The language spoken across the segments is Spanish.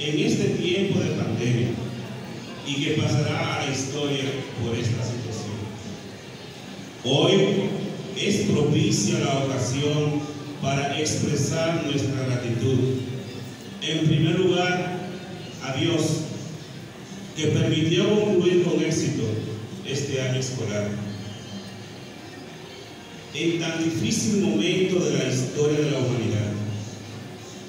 en este tiempo de pandemia y que pasará a la historia por esta situación. Hoy es propicia la ocasión para expresar nuestra gratitud. En primer lugar, a Dios, que permitió concluir con éxito este año escolar. En tan difícil momento de la historia de la humanidad,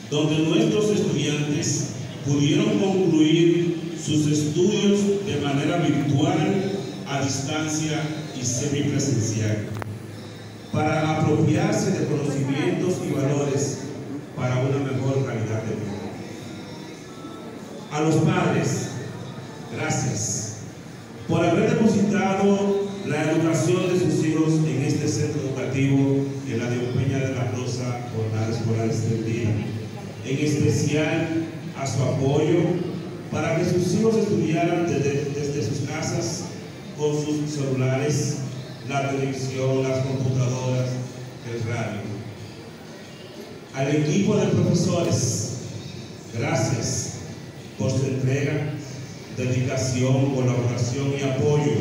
donde nuestros estudiantes pudieron concluir sus estudios de manera virtual, a distancia y semipresencial, para apropiarse de conocimientos y valores para una mejor calidad de vida. A los padres, gracias por haber depositado la educación de sus hijos en este centro educativo en la de Peña de la Rosa, Jornada Escolar Extendida. En especial a su apoyo para que sus hijos estudiaran desde, desde sus casas con sus celulares, la televisión, las computadoras, el radio. Al equipo de profesores, gracias por su entrega, dedicación, colaboración y apoyo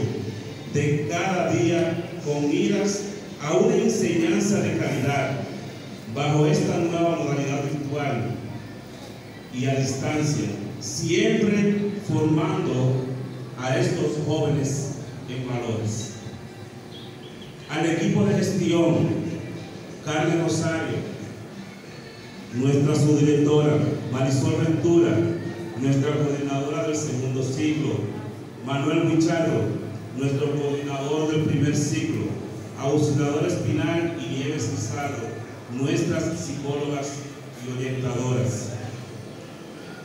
de cada día con miras a una enseñanza de calidad bajo esta nueva modalidad virtual y a distancia, siempre formando a estos jóvenes en valores. Al equipo de gestión, Carmen Rosario, nuestra subdirectora, Marisol Ventura, nuestra coordinadora del segundo ciclo, Manuel Pichardo, nuestro coordinador del primer ciclo, Auxiliadora Espinal y Nieves Pizarro, nuestras psicólogas y orientadoras.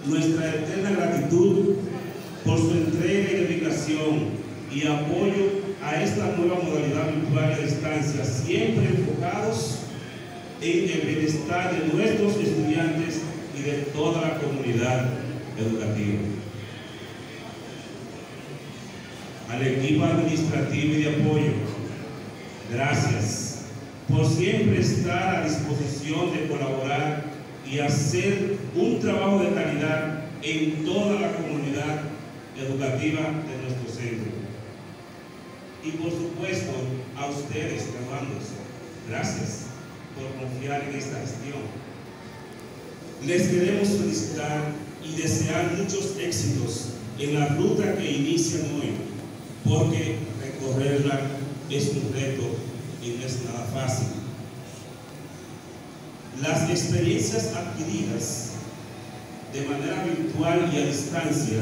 Nuestra eterna gratitud por su entrega y dedicación y apoyo a esta nueva modalidad virtual de distancia, siempre enfocados en el bienestar de nuestros estudiantes y de toda la comunidad educativa. Al equipo administrativo y de apoyo, gracias por siempre estar a disposición de colaborar y hacer un trabajo de calidad en toda la comunidad educativa de nuestro centro. Y por supuesto, a ustedes, hermanos, gracias por confiar en esta gestión. Les queremos felicitar y desear muchos éxitos en la ruta que inician hoy, porque recorrerla es un reto y no es nada fácil. las experiencias adquiridas de manera virtual y a distancia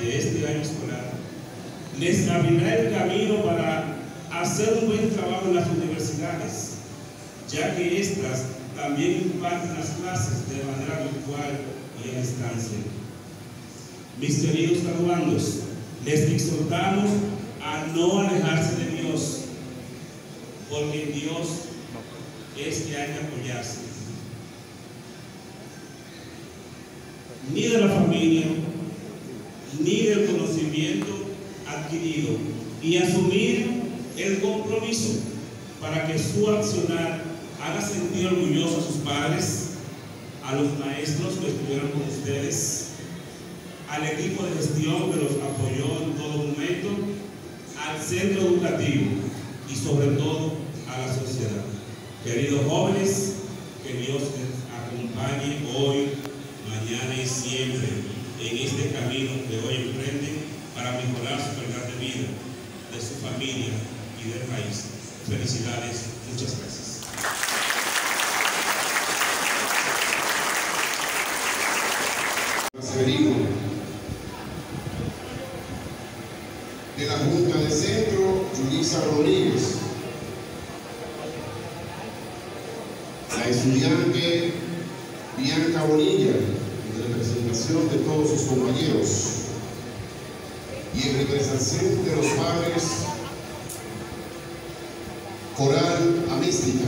de este año escolar les abrirá el camino para hacer un buen trabajo en las universidades, ya que éstas también imparten las clases de manera virtual y a distancia. Mis queridos graduandos, les exhortamos a no alejarse de Dios, porque Dios es que hay que apoyarse. Ni de la familia, ni del conocimiento adquirido, y asumir el compromiso para que su accionar haga sentir orgulloso a sus padres, a los maestros que estuvieron con ustedes, al equipo de gestión que los apoyó en todo momento, al centro educativo y sobre todo a la sociedad. Queridos jóvenes, que Dios les acompañe hoy, siempre en este camino que hoy emprenden para mejorar su calidad de vida, de su familia y del país. Felicidades, muchas gracias. Severino, de la Junta de Centro, Julissa Rodríguez, la estudiante Bianca Bonilla, representación de todos sus compañeros y en representación de los padres, Coral Amística.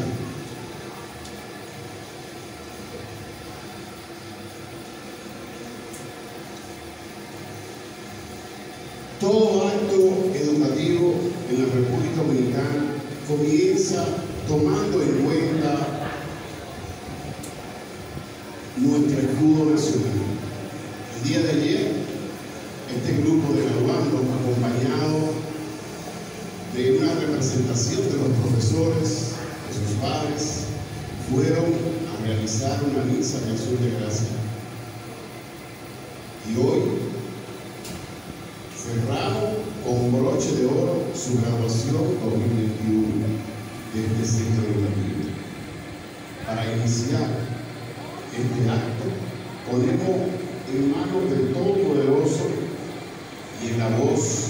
Todo acto educativo en la República Dominicana comienza tomando en cuenta nuestro escudo nacional. El día de ayer, este grupo de graduandos, acompañado de una representación de los profesores, de sus padres, fueron a realizar una misa de acción de gracia. Y hoy cerramos con broche de oro su graduación 2021 de este centro educativo. Para iniciar este acto, ponemos en manos del Todopoderoso y en la voz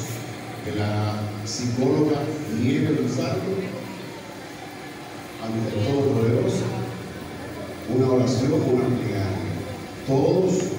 de la psicóloga Nieves Luzardo, ante el Todos